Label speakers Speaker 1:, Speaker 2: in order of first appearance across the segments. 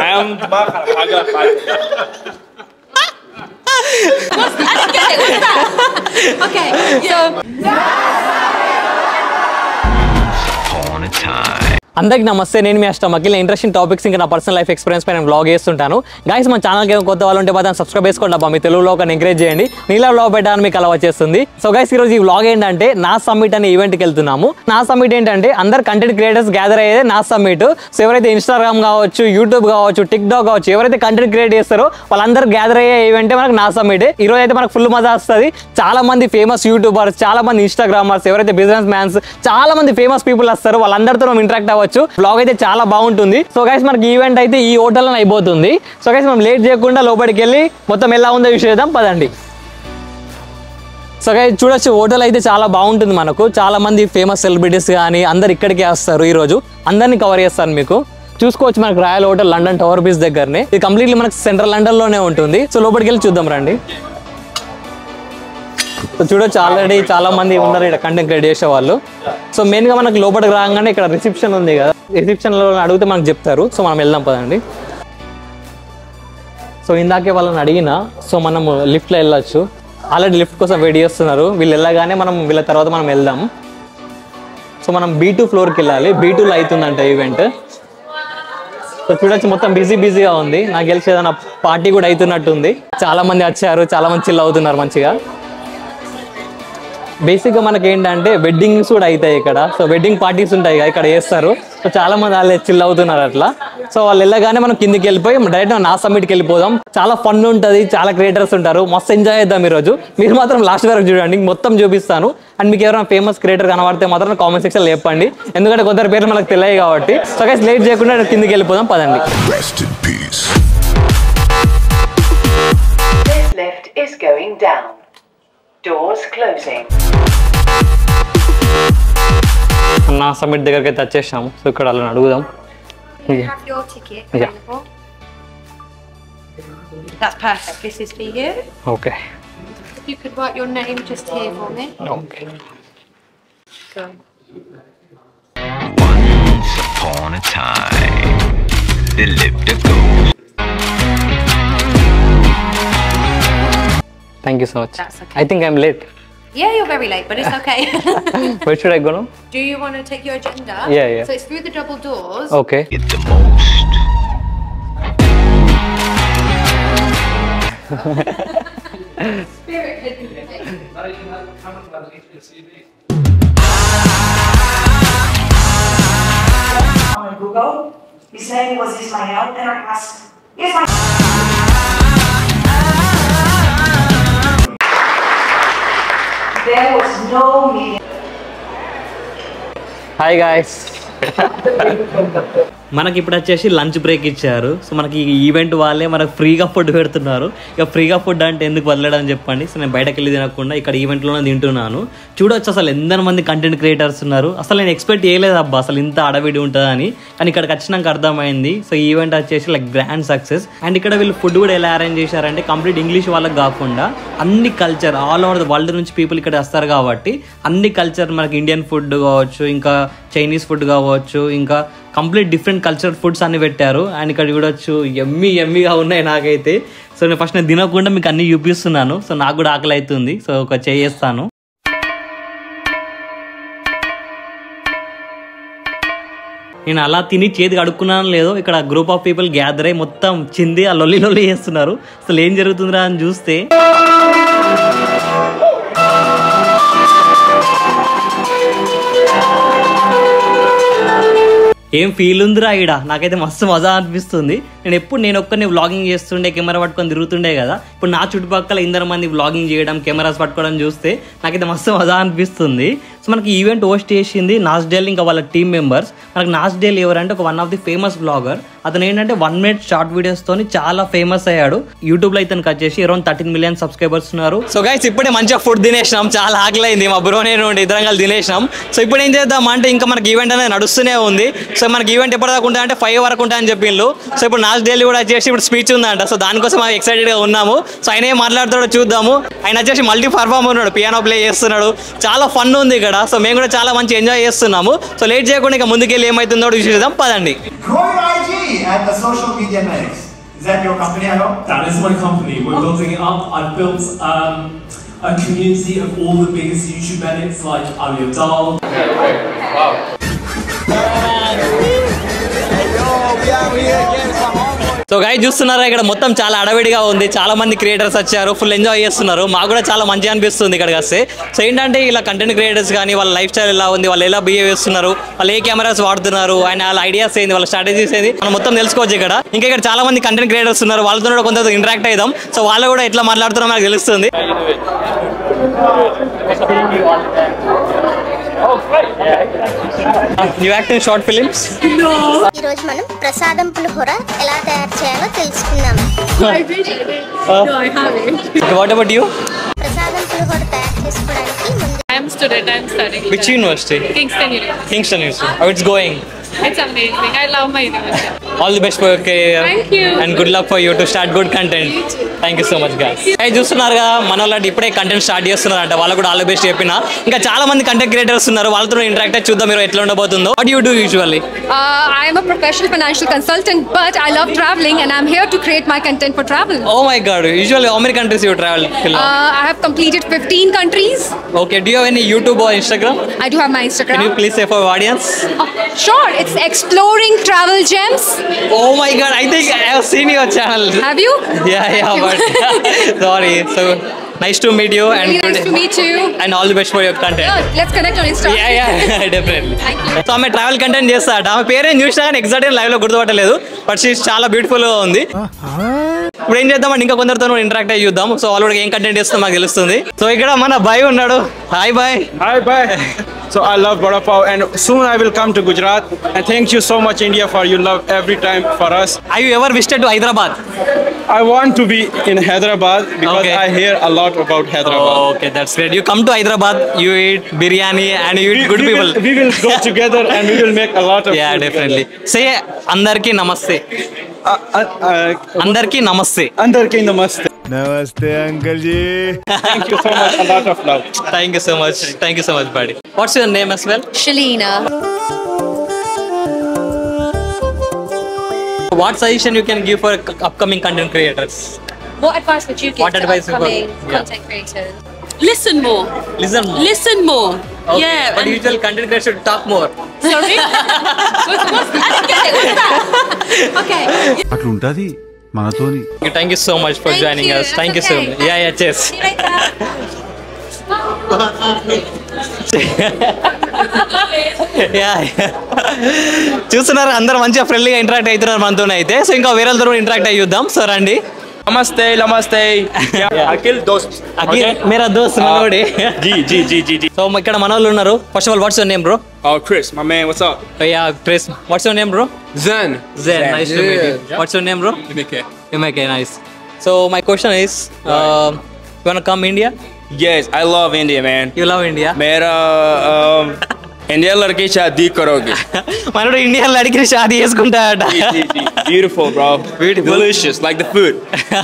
Speaker 1: I'm
Speaker 2: didn't get it. What's that? Okay. Yeah.
Speaker 3: Upon a time.
Speaker 4: అందరికి నమస్తే నేను మీ అష్టం అఖిల్. ఇంట్రెస్టింగ్ టాపిక్స్ ఇంకా నా పర్సనల్ లైఫ్ ఎక్స్పీరియన్స్ పైన బ్లాగ్ చేస్తుంటాను. గైస్ మన ఛానల్కి ఏమైనా కొత్త వాళ్ళు ఉంటే బాగా సబ్స్క్రైబ్ చేసుకోండి అబ్బా. మీ తెలుగులో ఒక ఎంకరేజ్ చేయండి. నీలా బ్లాగ్ పెట్టడానికి మీకు అలా వచ్చేస్తుంది సో గైస్ ఈరోజు ఈ బ్లాగ్ ఏంటంటే నా సమ్మిట్ అనే ఈవెంట్కి వెళ్తున్నాము. నా సమ్మిట్ ఏంటంటే అందరు కంటెంట్ క్రియేటర్స్ గ్యాదర్ అయ్యేదే నా సమ్మిట్ సో ఎవరైతే ఇన్స్టాగ్రామ్ కావచ్చు యూట్యూబ్ కావచ్చు టిక్ టాక్ కావచ్చు ఎవరైతే కంటెంట్ క్రియేట్ చేస్తారో వాళ్ళందరూ గ్యాదర్ అయ్యే ఈవెంటే మనకు నా సమ్మిట్ ఈ రోజు అయితే మనకు ఫుల్ మజా వస్తుంది. చాలా మంది ఫేమస్ యూట్యూబర్స్ చాలా మంది ఇన్స్టాగ్రామర్స్ ఎవరైతే బిజినెస్ మ్యాన్స్ చాలా మంది ఫేమస్ పీపుల్ వస్తారు వాళ్ళందరితో మనం ఇంటరాక్ట్ అవ్వచ్చు. బ్లాగ్ అయితే చాలా బాగుంటుంది. సో గైస్ మనకి ఈవెంట్ అయితే ఈ హోటల్లో అయిపోతుంది. సో గైస్ మనం లేట్ చేయకుండా లోపలికి వెళ్ళి మొత్తం ఎలా ఉందో విషయం పదండి. సో గైస్ చూడొచ్చు హోటల్ అయితే చాలా బాగుంటుంది మనకు. చాలా మంది ఫేమస్ సెలబ్రిటీస్ కానీ అందరు ఇక్కడికే వస్తారు ఈరోజు అందరినీ కవర్ చేస్తాను మీకు. చూసుకోవచ్చు మనకు royal hotel London tower beach దగ్గరనే. ఇది కంప్లీట్లీ మనకు సెంట్రల్ లండన్లోనే ఉంటుంది. సో లోపలికి వెళ్ళి చూద్దాం రండి. సో చూడొచ్చు ఆల్రెడీ చాలా మంది ఉన్నారు ఇక్కడ కంటెంట్ క్రియేట్ చేసే వాళ్ళు. సో మెయిన్గా మనకు లోపలికి రాగానే ఇక్కడ రిసెప్షన్ ఉంది కదా. రిసెప్షన్లో అడిగితే మనకు చెప్తారు. సో మనం వెళ్దాం పదండి. సో ఇందాకే వాళ్ళని అడిగిన సో మనం లిఫ్ట్లో వెళ్ళొచ్చు. ఆల్రెడీ లిఫ్ట్ కోసం వెయిట్ చేస్తున్నారు. వీళ్ళు వెళ్ళగానే మనం వీళ్ళ తర్వాత మనం వెళ్దాం. సో మనం బీ టూ ఫ్లోర్కి వెళ్ళాలి. బీ టూలో అవుతుందంట ఈవెంట్ సో చూడొచ్చు మొత్తం బిజీ బిజీగా ఉంది. నాకు తెలిసి ఏదైనా పార్టీ కూడా అవుతున్నట్టుంది. చాలా మంది వచ్చారు చాలా మంది చిల్ అవుతున్నారు మంచిగా. బేసిక్గా మనకి ఏంటంటే వెడ్డింగ్స్ కూడా అవుతాయి ఇక్కడ. సో వెడ్డింగ్ పార్టీస్ ఉంటాయి కదా ఇక్కడ చేస్తారు. సో చాలా మంది వాళ్ళు చిల్ అవుతున్నారు అట్లా. సో వాళ్ళు వెళ్ళగానే మనం కిందికి వెళ్ళిపోయి డైరెక్ట్ నా సమ్మిట్కి వెళ్ళిపోదాం. చాలా ఫన్ ఉంటుంది చాలా క్రియేటర్స్ ఉంటారు. మస్తు ఎంజాయ్ చేద్దాం ఈరోజు. మీరు మాత్రం లాస్ట్ వరకు చూడండి మొత్తం చూపిస్తాను. అండ్ మీకు ఎవరైనా ఫేమస్ క్రియేటర్ కనబడితే మాత్రం కామెంట్ సెక్షన్లో చెప్పండి. ఎందుకంటే కొందరు పేర్లు మనకు తెలియదు కాబట్టి. సో గైస్ లేట్ చేయకుండా కిందికి వెళ్ళిపోదాం పదండి.
Speaker 5: Is going down. Doors closing.
Speaker 4: నా సమ్మిట్ దగ్గరికి అయితే వచ్చేసాము సో ఇక్కడ వాళ్ళని అడుగుదాం
Speaker 2: have your ticket
Speaker 4: Yeah.
Speaker 2: available. That's perfect. This is for you.
Speaker 4: Okay
Speaker 2: If you could write your name just here for me.
Speaker 4: Okay
Speaker 2: Go.
Speaker 3: Once upon a time, there lived a ghost.
Speaker 4: Thank you so much.
Speaker 2: That's okay.
Speaker 4: I think I'm late.
Speaker 2: Yeah, you're very late, but it's okay.
Speaker 4: Where should I go now?
Speaker 2: Do you want to take your agenda?
Speaker 4: Yeah, yeah.
Speaker 2: So it's through the double doors.
Speaker 4: Okay.
Speaker 3: Get the most. Spirit hidden.
Speaker 6: On Google, his name was Ismael, and I asked, Ismael. There was no meeting.
Speaker 4: Hi guys. మనకి ఇప్పుడు వచ్చేసి lunch break ఇచ్చారు. So మనకి ఈ event వాళ్ళే మనకు ఫ్రీగా food పెడుతున్నారు. ఇక ఫ్రీగా ఫుడ్ అంటే ఎందుకు వదలడం చెప్పండి. సో నేను బయటకు వెళ్ళి తినకుండా ఇక్కడ ఈవెంట్లోనే తింటున్నాను. చూడొచ్చు అసలు ఎంత మంది కంటెంట్ క్రియేటర్స్ ఉన్నారు. అసలు నేను ఎక్స్పెక్ట్ చేయలేదు అబ్బా అసలు ఇంత అడవిడి ఉంటుందని. కానీ ఇక్కడికి వచ్చినాక అర్థమైంది. సో ఈవెంట్ వచ్చేసి లైక్ గ్రాండ్ సక్సెస్ అండ్ ఇక్కడ వీళ్ళు ఫుడ్ కూడా ఎలా అరేంజ్ చేశారంటే కంప్లీట్ ఇంగ్లీష్ వాళ్ళకి కాకుండా అన్ని culture all over the world నుంచి పీపుల్ ఇక్కడ వస్తారు కాబట్టి అన్ని కల్చర్ మనకి ఇండియన్ ఫుడ్ కావచ్చు ఇంకా చైనీస్ ఫుడ్ కావచ్చు ఇంకా కంప్లీట్ డిఫరెంట్ కల్చర్ ఫుడ్స్ అన్ని పెట్టారు. అండ్ ఇక్కడ చూడొచ్చు ఎమ్మి ఎమ్మిగా ఉన్నాయి నాకైతే. సో నేను ఫస్ట్ నేను తినకుండా మీకు అన్ని చూపిస్తున్నాను. సో నాకు కూడా ఆకలి అవుతుంది. సో ఒక చేస్తాను నేను అలా తిని చేతి కడుక్కున్నాను లేదో ఇక్కడ గ్రూప్ ఆఫ్ పీపుల్ గ్యాదర్ అయ్యి మొత్తం చింది ఆ లొల్లి లొల్లి చేస్తున్నారు. అసలు ఏం జరుగుతుందిరా అని చూస్తే. ఏం ఫీల్ ఉందిరా ఈడ? నాకైతే మస్తు మజా అనిపిస్తుంది. నేను ఎప్పుడు నేను ఒక్కరిని వ్లాగింగ్ చేస్తుండే కెమెరా పట్టుకొని తిరుగుతుండే కదా. ఇప్పుడు నా చుట్టుపక్కల ఇందరు మంది వ్లాగింగ్ చేయడం కెమెరాస్ పట్టుకోవడం చూస్తే నాకైతే మస్తు మజా అనిపిస్తుంది. సో మనకి ఈవెంట్ హోస్ట్ చేసింది నాస్డేల్ ఇంకా వాళ్ళ టీం మెంబర్స్ మనకి నాస్డేల్ ఎవరంటే ఒక one of the famous blogger అతను ఏంటంటే వన్ మినిట్ షార్ట్ వీడియోస్ తోని చాలా ఫేమస్ అయ్యాడు. యూట్యూబ్లో కట్ వచ్చేసి అరౌండ్ థర్టీన్ మిలియన్ సబ్స్క్రైబర్స్ ఉన్నారు. సో గైస్ ఇప్పుడే మంచిగా ఫుడ్ తినేసినాం. చాలా ఆకలైంది మా బ్రో నేను ఇద్దరం కలిసి తినేసినాం. సో ఇప్పుడు ఏం చేద్దాం అంటే ఇంకా మనకి ఈవెంట్ అనేది నడుస్తూనే ఉంది. సో మనకి ఈవెంట్ ఎప్పటిదాకా ఉంటా అంటే ఫైవ్ వరకు ఉంటా అని చెప్పిండ్రు సో ఇప్పుడు నాస్ డైలీ కూడా వచ్చేసి ఇప్పుడు స్పీచ్ ఉందంట. సో దానికోసం మనం ఎక్సైటెడ్గా ఉన్నాము. సో ఆయన ఏం మాట్లాడుతాడో చూద్దాము. ఆయన వచ్చేసి మల్టీ పర్ఫార్మ్ ఉన్నాడు. పియానో ప్లే చేస్తున్నాడు. చాలా ఫన్ ఉంది ఇక్కడ. సో మేము కూడా చాలా మంచి ఎంజాయ్ చేస్తున్నాము. సో లేట్ చేయకుండా ఇంకా ముందుకెళ్ళి ఏమవుతుందో చూసేద్దాం. పదండి.
Speaker 7: Company at the Social Media Medics. Is that your company, I know?
Speaker 8: That is my company. We're building it up. I've built um, a community of all the biggest YouTube medics like Ali Abdal.
Speaker 4: So guy చూస్తున్నారా ఇక్కడ మొత్తం చాలా అడవిడిగా ఉంది. చాలా మంది creators వచ్చారు full enjoy చేస్తున్నారు. మాకు కూడా చాలా మంచిగా అనిపిస్తుంది ఇక్కడికి వస్తే సో ఏంటంటే ఇలా కంటెంట్ క్రియేటర్స్ కానీ వాళ్ళ లైఫ్ స్టైల్ ఎలా ఉంది వాళ్ళు ఎలా బిహేవ్ చేస్తున్నారు వాళ్ళు ఏ కెమెరాస్ వాడుతున్నారు అండ్ వాళ్ళ ఐడియాస్ ఏంది వాళ్ళ స్ట్రాటజీస్ ఏంది మనం మొత్తం తెలుసుకోవచ్చు ఇక్కడ. ఇంకా ఇక్కడ చాలా మంది కంటెంట్ క్రియేటర్స్ ఉన్నారు వాళ్ళతో కూడా కొంత ఇంటరాక్ట్ అవుదాం సో వాళ్ళు కూడా ఎట్లా మాట్లాడుతున్నారో మనకు తెలుస్తుంది. You act in short films
Speaker 9: ఈరోజు మనం ప్రసాదం పులిహోర ఎలా తయారు చేయాలో తెలుసుకుందాం
Speaker 4: వాట్ అబౌట్ యూ
Speaker 9: ప్రసాదం పులిహోర తయారు చేసుకోవడానికి ముందు
Speaker 2: I'm student. I'm studying.
Speaker 4: Which university
Speaker 2: Kingston University.
Speaker 4: Kingston university how it's going
Speaker 2: It's amazing. I love my university.
Speaker 4: All the best for your career
Speaker 2: Thank you.
Speaker 4: And good luck for you to start good content thank you so much guys అయి చూస్తున్నారుగా మన వాళ్ళు ఇప్పుడే content start చేస్తున్నారంట వాళ్ళకు కూడా all best చెప్పిన ఇంకా చాలా మంది కంటెంట్ క్రియేటర్స్ ఉన్నారు వాళ్ళతో ఇంటరాక్ట్ అయ్యి చూద్దాం మీరు ఎట్లా ఉండబోతుందో what
Speaker 10: you do usually a professional financial consultant, but I love traveling and I'm here to create my content for travel.
Speaker 4: Oh my god usually how many countries you travel
Speaker 10: Uh, I have completed 15 countries.
Speaker 4: Okay do have any YouTube or Instagram
Speaker 10: I do have my can
Speaker 4: you. Please say for
Speaker 10: audience sure, it's exploring travel gems.
Speaker 4: Oh my god I think I have seen your channel
Speaker 10: Have you?
Speaker 4: Yeah yeah but sorry so nice to meet you and
Speaker 10: Really nice to meet you.
Speaker 4: And all the best for your content
Speaker 10: Yeah, let's connect on Instagram.
Speaker 4: Yeah yeah definitely
Speaker 10: Thank you.
Speaker 4: So ఆమె travel content చేస్తాట ఆమె పేరేం చూసినా కానీ exact లైవ్లో గుర్తుపట్టలేదు. But she చాలా బ్యూటిఫుల్గా ఉంది. ఇప్పుడు ఏం చేద్దామంటే ఇంకా కొందరితో ఇంటరాక్ట్ అయ్యి చూద్దాం. సో వాళ్ళు కూడా ఏం కంటెంట్ చేస్తాం మాకు తెలుస్తుంది. సో ఇక్కడ మన బాయ్ ఉన్నాడు. Hi boy.
Speaker 1: Hi, bye. So I love vada pav and soon I will come to Gujarat. And thank you so much India for your love every time for us.
Speaker 4: Have you ever visited to Hyderabad?
Speaker 1: I want to be in Hyderabad because
Speaker 4: okay.
Speaker 1: I hear a lot about Hyderabad.
Speaker 4: Oh, okay, that's great. You come to Hyderabad, you eat biryani and
Speaker 1: you
Speaker 4: eat we, good
Speaker 1: we
Speaker 4: people.
Speaker 1: Will, we will go together and we will make a lot of Yeah,
Speaker 4: definitely.
Speaker 1: Together.
Speaker 4: Say Andarki Namaste.
Speaker 1: Uh, uh, uh,
Speaker 4: Andarki
Speaker 1: Namaste. Andarki Namaste.
Speaker 11: Namaste, Uncle Ji.
Speaker 1: Thank you so much. A lot of love.
Speaker 4: Thank you so much. Thank you so much, buddy. What's your name as well?
Speaker 10: Shalina.
Speaker 4: What suggestion you can give for upcoming content creators?
Speaker 10: What advice would you give
Speaker 4: what
Speaker 10: to
Speaker 4: advice
Speaker 10: upcoming content creators?
Speaker 2: Listen more.
Speaker 4: Listen more.
Speaker 2: Listen more. Okay.
Speaker 4: Yeah.
Speaker 2: But
Speaker 4: usual content creators should talk more.
Speaker 2: Sorry? what's, what's, I didn't get it. What's that? Okay.
Speaker 11: మనతోని.
Speaker 4: Thank you so much for
Speaker 10: Thank
Speaker 4: joining
Speaker 10: you.
Speaker 4: Us
Speaker 10: thank
Speaker 4: you
Speaker 10: so.
Speaker 4: Much yeah yeah chess చూస్తున్నారు అందరూ మంచిగా ఫ్రెండ్లీగా interact అవుతున్నారు మనతో అయితే. So ఇంకా వేరే వాళ్ళతో ఇంటరాక్ట్ అయ్యి చూద్దాం. సో రండి.
Speaker 1: Namaste, namaste. Yeah, Akhil dost.
Speaker 4: Akhil మేరా దోస్త్ మనోడి
Speaker 1: G, G, G, G, G.
Speaker 4: So ఇక్కడ మన వాళ్ళు ఉన్నారు. First of all what's your name bro
Speaker 1: Oh, Chris, my man, what's up?
Speaker 4: Yeah Chris what's your name bro
Speaker 1: Zen.
Speaker 4: Zen, nice to meet you. What's your name, bro?
Speaker 1: Imeke.
Speaker 4: Imeke, nice. So my question is, uh, you wanna come India?
Speaker 1: Yes, I love India, man.
Speaker 4: You love India?
Speaker 1: मेरा um, India లడికి షాదీ కరోగి
Speaker 4: మనోడు India లడికి షాదీ చేసుకుంటాడట
Speaker 1: beautiful bro
Speaker 4: beautiful
Speaker 1: Delicious, like the food.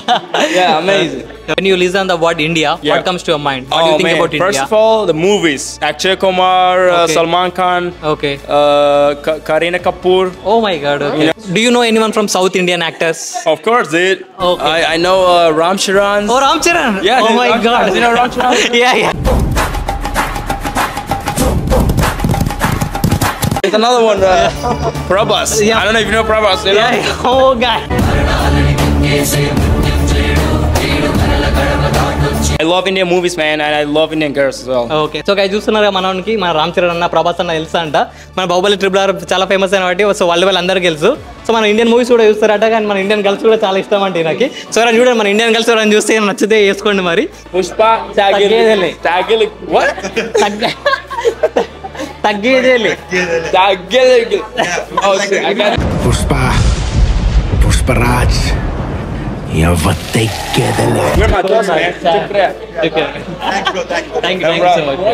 Speaker 1: Yeah, amazing.
Speaker 4: When you listen the word India,
Speaker 1: yeah.
Speaker 4: what comes to your mind? What oh, do you
Speaker 1: oh,
Speaker 4: think
Speaker 1: man.
Speaker 4: about India?
Speaker 1: First of all, the movies. Akshay Kumar, uh,
Speaker 4: okay.
Speaker 1: uh, Salman Khan,
Speaker 4: okay.
Speaker 1: uh, Ka Karina Kapoor.
Speaker 4: Oh my god, okay. Do you know anyone from South Indian actors?
Speaker 1: Of course, dude.
Speaker 4: Okay.
Speaker 1: I, I know uh, Ram Charan.
Speaker 4: Oh, Ram Charan.
Speaker 1: Yeah,
Speaker 4: oh my
Speaker 1: Ram
Speaker 4: god.
Speaker 1: Charan. You know Ram Charan?
Speaker 4: yeah, yeah.
Speaker 1: There's another one, uh, Prabhas.
Speaker 4: Yeah.
Speaker 1: I don't know if you know Prabhas. You know?
Speaker 4: Yeah. Oh God.
Speaker 1: I love Indian movies, man, and I love Indian girls as well.
Speaker 4: Okay so guy చూస్తున్నారు మనకి మన రామ్ చరణ్ అన్న ప్రభాస్ అన్న తెలుసా అంట మన Baahubali triple R చాలా famous అయిన కాబట్టి సో వాళ్ళు వాళ్ళు అందరికీ తెలుసు సో మన ఇండియన్ మూవీస్ కూడా చూస్తారట కానీ మన ఇండియన్ గర్ల్స్ కూడా చాలా ఇష్టం అంటే నాకు సో ఎవరైనా చూడండి మన ఇండియన్ గర్ల్స్ ఎవరైనా చూస్తే నచ్చితే వేసుకోండి మరి
Speaker 1: Pushpa,
Speaker 4: తగ్గేదేలే.
Speaker 1: Tagil. What?
Speaker 4: తగ్గ తగ్గేదేలే.
Speaker 1: got Pushpa Pushparaj.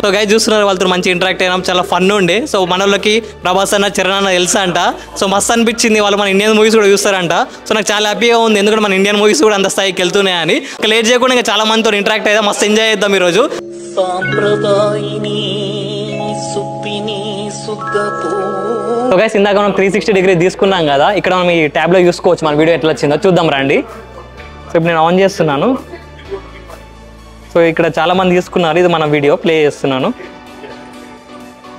Speaker 4: So guy చూస్తున్నారు వాళ్ళతో మంచి ఇంటరాక్ట్ అయినాం. చాలా ఫన్ ఉండే. సో మన వాళ్ళకి ప్రభాస్ అన్న చరణ్ అన్న తెలుసా అంట. సో మస్తు అనిపించింది వాళ్ళు మన ఇండియన్ మూవీస్ కూడా చూస్తారంట. సో నాకు చాలా హ్యాపీగా ఉంది. ఎందుకంటే మన ఇండియన్ మూవీస్ కూడా అంత స్థాయికి వెళ్తున్నాయని ఇక లేట్ చేయకుండా ఇంకా చాలా మందితో ఇంటరాక్ట్ అయితే మస్తు ఎంజాయ్ చేద్దాం ఈరోజు.
Speaker 12: సాంప్రదాయిని సుఖపో
Speaker 4: సో గైస్ ఇందాక మనం త్రీ సిక్స్టీ డిగ్రీ తీసుకున్నాం కదా ఇక్కడ మనం ఈ ట్యాబ్లో చూసుకోవచ్చు మన వీడియో ఎట్లా వచ్చిందో. చూద్దాం రండి. సో ఇప్పుడు నేను ఆన్ చేస్తున్నాను. సో ఇక్కడ చాలామంది తీసుకున్నారు ఇది మన వీడియో ప్లే చేస్తున్నాను.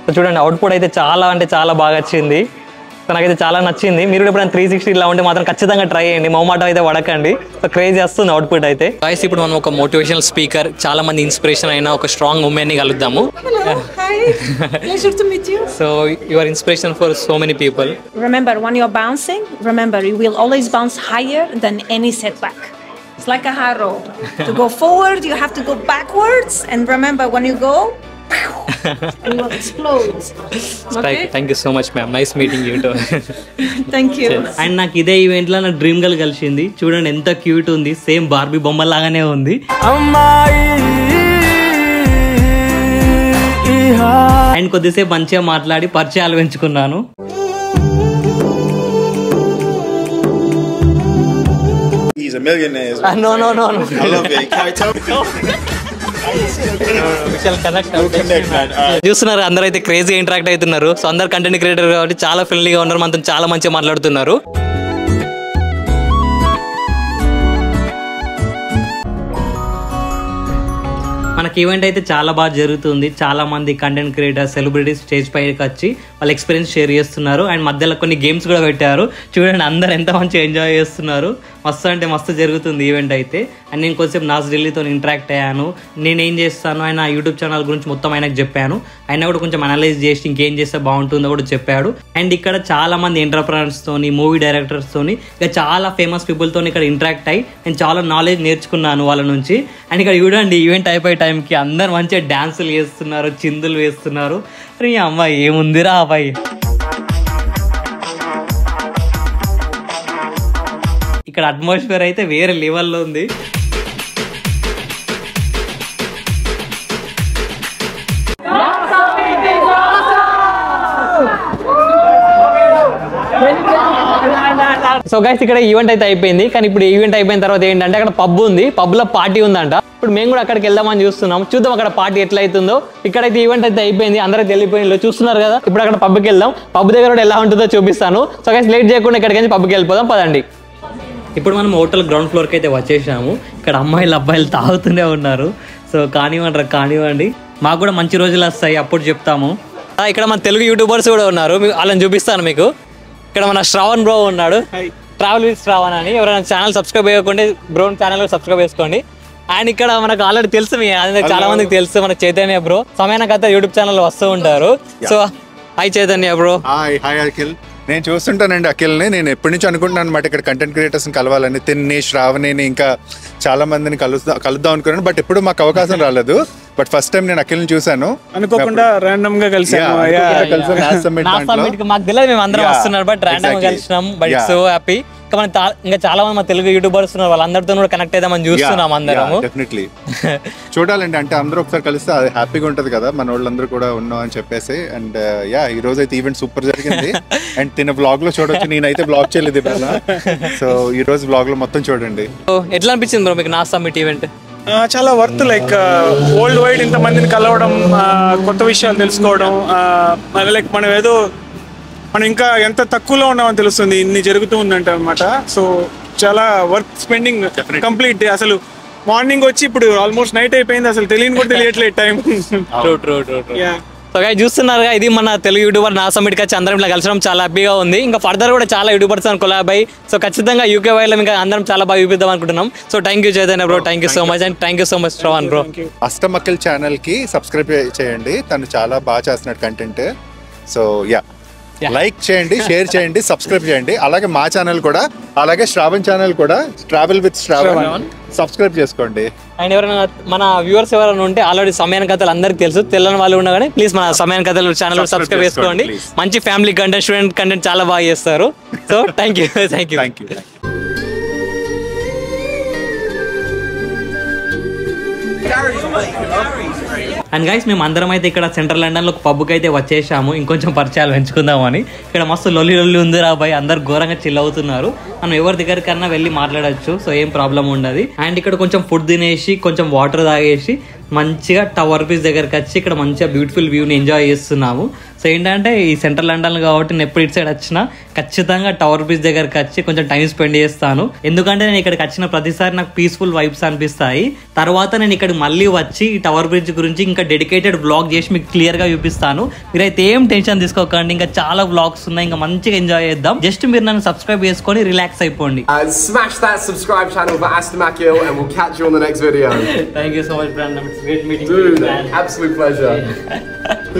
Speaker 4: సో చూడండి అవుట్పుట్ అయితే చాలా అంటే చాలా బాగా వచ్చింది. నాకైతే చాలా నచ్చింది. మీరు ఇప్పుడు త్రీ సిక్స్టీ ఇలా ఉంటే మాత్రం ఖచ్చితంగా ట్రై చేయండి. మొహమాటం అయితే వడకండి సో క్రేజ్ వస్తుంది అవుట్పుట్ అయితే. గాయస్ ఇప్పుడు మనం ఒక మోటివేషన్ స్పీకర్ చాలా మంది ఇన్స్పిరేషన్ అయిన ఒక స్ట్రాంగ్ ఉమెన్ని కలుద్దాము. So your inspiration for so many people
Speaker 12: remember when your bouncing remember you will always bounce higher then any setback it's like a arrow to go forward you have to go backwards and remember when you go and you will explode. Okay?
Speaker 4: Thank you so much ma'am nice meeting you too
Speaker 12: Thank you.
Speaker 4: And నాకు ఇదే ఈవెంట్లో నా dream girl కలిసింది చూడండి ఎంత cute ఉంది same Barbie బొమ్మ లాగానే ఉంది అండ్ కొద్దిసేపు మంచిగా మాట్లాడి పరిచయాలు పెంచుకున్నాను
Speaker 13: He's a millionaire.
Speaker 4: Uh, no, no, no, no.
Speaker 13: I love it. Can I tell
Speaker 4: చూస్తున్నారు అందరూ అయితే క్రేజీ ఇంటరాక్ట్ అవుతున్నారు. సో అందరు కంటెంట్ క్రియేటర్ కాబట్టి చాలా ఫ్రెండ్లీగా ఉన్నారు. మనతో చాలా మంచిగా మాట్లాడుతున్నారు. మనకి ఈవెంట్ అయితే చాలా బాగా జరుగుతుంది. చాలా మంది కంటెంట్ క్రియేటర్ సెలబ్రిటీస్ స్టేజ్ పైకి వచ్చి వాళ్ళ ఎక్స్పీరియన్స్ షేర్ చేస్తున్నారు. అండ్ మధ్యలో కొన్ని గేమ్స్ కూడా పెట్టారు. చూడండి అందరు ఎంత మంచిగా ఎంజాయ్ చేస్తున్నారు. మస్తు అంటే మస్తు జరుగుతుంది ఈవెంట్ అయితే. అండ్ నేను కొంచెం నాస్ ఢిల్లీతో ఇంటరాక్ట్ అయ్యాను. నేను ఏం చేస్తాను ఆయన యూట్యూబ్ ఛానల్ గురించి మొత్తం ఆయనకు చెప్పాను. ఆయన కూడా కొంచెం అనలైజ్ చేసి ఇంకేం చేస్తే బాగుంటుందో కూడా చెప్పాడు. అండ్ ఇక్కడ చాలా మంది ఎంటర్ప్రనర్స్తోని మూవీ డైరెక్టర్స్తోని ఇక చాలా ఫేమస్ పీపుల్ తోని ఇక్కడ ఇంటరాక్ట్ అయ్యి నేను చాలా నాలెడ్జ్ నేర్చుకున్నాను వాళ్ళ నుంచి. అండ్ ఇక్కడ చూడండి ఈవెంట్ అయిపోయే టైంకి అందరు మంచిగా డ్యాన్సులు వేస్తున్నారు చిందులు వేస్తున్నారు. అరే అమ్మాయి ఏముందిరా అబ్బాయి? ఇక్కడ అట్మాస్ఫియర్ అయితే వేరే లెవెల్లో ఉంది. సో గైస్ ఇక్కడ ఈవెంట్ అయితే అయిపోయింది. కానీ ఇప్పుడు ఈవెంట్ అయిపోయిన తర్వాత ఏంటంటే అక్కడ పబ్ ఉంది. పబ్లో పార్టీ ఉందంట. ఇప్పుడు మేము కూడా అక్కడికి వెళ్దామని చూస్తున్నాం. చూద్దాం అక్కడ పార్టీ ఎట్లా అవుతుందో ఇక్కడైతే ఈవెంట్ అయితే అయిపోయింది. అందరైతే వెళ్ళిపోయింది చూస్తున్నారు కదా? ఇప్పుడు అక్కడ పబ్కి వెళ్దాం. పబ్ దగ్గర కూడా ఎలా ఉంటుందో చూపిస్తాను. సో గైస్ లేట్ చేయకుండా ఇక్కడికి పబ్కి వెళ్ళిపోదాం. పదండి. ఇప్పుడు మనం హోటల్ గ్రౌండ్ ఫ్లోర్కి అయితే వచ్చేసాము. ఇక్కడ అమ్మాయిలు అబ్బాయిలు తాగుతూనే ఉన్నారు. సో కానివ్వండి కానివ్వండి. మాకు కూడా మంచి రోజులు వస్తాయి. అప్పుడు చెప్తాము. ఇక్కడ మన తెలుగు యూట్యూబర్స్ కూడా ఉన్నారు. వాళ్ళని చూపిస్తాను మీకు. ఇక్కడ మన శ్రావణ్ బ్రో ఉన్నాడు. ట్రావెల్ విత్ శ్రావణ్ అని. ఎవరైనా ఛానల్ సబ్స్క్రైబ్ చేయకుంటే బ్రో ఛానల్ సబ్స్క్రైబ్ చేసుకోండి. అండ్ ఇక్కడ మనకు ఆల్రెడీ తెలుసు చాలా మందికి తెలుసు మన చైతన్య బ్రో సమయాన కథ యూట్యూబ్ ఛానల్ వస్తూ ఉంటారు. So hi Chaitanya bro
Speaker 11: hi hi Akhil. నేను చూస్తుంటానండి అఖిల్ని. నేను ఎప్పటి నుంచి అనుకుంటున్నాను అనమాట ఇక్కడ కంటెంట్ క్రియేటర్స్ని కలవాలని. తిన్ని శ్రావణిని ఇంకా చాలా మందిని కలుద్దాం కలుద్దాం అనుకున్నాను. బట్ ఎప్పుడు మాకు అవకాశం రాలేదు. బట్ ఫస్ట్ టైం నేను అఖిల్ని చూశాను.
Speaker 1: అనుకోకుండా random గా కలిసాము.
Speaker 4: మాకు తెలియదు మేము అందరం వస్తున్నారు. బట్. కలిసినాం. బట్. సో హ్యాపీ ఇంకా మన ఇంకా చాలా మంది తెలుగు యూట్యూబర్స్ ఉన్నారు వాళ్ళందరితో కూడా కనెక్ట్ అయిదామని చూస్తున్నాం అందరము.
Speaker 11: డెఫినెట్లీ చూడాలండి అంటే అందరూ ఒకసారి కలిస్తే అది హ్యాపీగా ఉంటది కదా మన వాళ్ళందరూ కూడా ఉన్నాం అని చెప్పేసి. అండ్ యా ఈ రోజు అయితే ఈవెంట్ సూపర్ జరిగింది. అండ్ తిన బ్లాగ్లో చూడొచ్చు నేనైతే బ్లాగ్ చేయలేదు ఇవాళ సో ఈ రోజు బ్లాగ్లో మొత్తం చూడండి.
Speaker 4: ఎట్లా అనిపించింది బ్రో మీకు నా సమ్మిట్ ఈవెంట్
Speaker 1: ఆ, చాలా వర్త్ లైక్ వరల్డ్ వైడ్ ఇంతమందిని కలవడం కొత్త విషయాలు తెలుసుకోవడం లైక్ మనం ఏదో మనం ఇంకా ఎంత తక్కువలో ఉన్నామని తెలుస్తుంది. ఇన్ని జరుగుతూ ఉందంట అనమాట సో చాలా వర్త్ స్పెండింగ్ కంప్లీట్ డే. అసలు మార్నింగ్ వచ్చి ఇప్పుడు ఆల్మోస్ట్ నైట్ అయిపోయింది. అసలు తెలియని కూడా తెలియట్లేదు
Speaker 4: time true true true so చూస్తున్నారుగా ఇది మన తెలుగు యూట్యూబర్ నా సమ్మిట్ వచ్చి అందరం ఇట్లా కలిసడం చాలా హ్యాపీగా ఉంది. ఇంకా ఫర్దర్ కూడా చాలా యూట్యూబర్స్ కొలాబ్ అయ్యి సో ఖచ్చితంగా యూకే వైలో ఇంకా అందరం చాలా బాగా చూపిద్దాం అనుకుంటున్నాం. So thank you Chaitanya bro thank you so much and thank you so much Shravan bro
Speaker 11: అష్టమక్కల్ ఛానల్కి సబ్స్క్రైబ్ చేయండి. తను చాలా బాగా చేస్తున్నాడు కంటెంట్ సో యా లైక్ చేయండి షేర్ చేయండి సబ్స్క్రైబ్ చేయండి. అలాగే మా ఛానల్ కూడా అలాగే శ్రావణ్ ఛానల్ కూడా ట్రావెల్ విత్ శ్రావణ్. సబ్స్క్రైబ్ చేసుకోండి.
Speaker 4: అండ్ ఎవరైనా మన వ్యూవర్స్ ఎవరైనా ఉంటే ఆల్రెడీ సమయాన కథలు అందరికీ తెలుసు. తెలియని వాళ్ళు ఉన్నా కానీ ప్లీజ్ మన సమయాన కథలు ఛానల్ సబ్స్క్రైబ్
Speaker 11: చేసుకోండి,
Speaker 4: చేసుకోండి. మంచి ఫ్యామిలీ కంటెంట్ స్టూడెంట్ కంటెంట్ చాలా బాగా చేస్తారు. So thank you thank you
Speaker 11: thank you
Speaker 4: and guys మేము అందరం అయితే ఇక్కడ సెంట్రల్ లండన్లో పబ్కి అయితే వచ్చేసాము. ఇంకొంచెం పరిచయాలు పెంచుకుందామని. ఇక్కడ మస్తు లొల్లి లొల్లి ఉంది రాబాయ్ అందరు ఘోరంగా చిల్ అవుతున్నారు. మనం ఎవరి దగ్గరికన్నా వెళ్ళి మాట్లాడొచ్చు సో ఏం ప్రాబ్లం ఉండదు. అండ్ ఇక్కడ కొంచెం ఫుడ్ తినేసి కొంచెం వాటర్ తాగేసి మంచిగా టవర్ పీస్ దగ్గరికి వచ్చి ఇక్కడ మంచిగా బ్యూటిఫుల్ వ్యూని ఎంజాయ్ చేస్తున్నాము. సో ఏంటంటే ఈ సెంట్రల్ లండన్ కాబట్టి నేను ఎప్పుడు ఇటు సైడ్ వచ్చినా ఖచ్చితంగా టవర్ బ్రిడ్జ్ దగ్గరికి వచ్చి కొంచెం టైం స్పెండ్ చేస్తాను. ఎందుకంటే నేను ఇక్కడికి వచ్చిన ప్రతిసారి నాకు పీస్ఫుల్ వైబ్స్ అనిపిస్తాయి. తర్వాత నేను ఇక్కడ మళ్ళీ వచ్చి ఈ టవర్ బ్రిడ్జ్ గురించి ఇంకా డెడికేటెడ్ బ్లాగ్ చేసి మీకు క్లియర్గా చూపిస్తాను. మీరైతే ఏం టెన్షన్ తీసుకోకండి. ఇంకా చాలా బ్లాగ్స్ ఉన్నాయి. ఇంకా మంచిగా ఎంజాయ్ చేద్దాం. జస్ట్ మీరు నన్ను సబ్స్క్రైబ్ చేసుకొని రిలాక్స్ అయిపోండి.
Speaker 14: Smash that subscribe channel for Aston and we'll catch you on the next video.
Speaker 4: Thank you so much great meeting
Speaker 14: Dude, you. Absolute pleasure.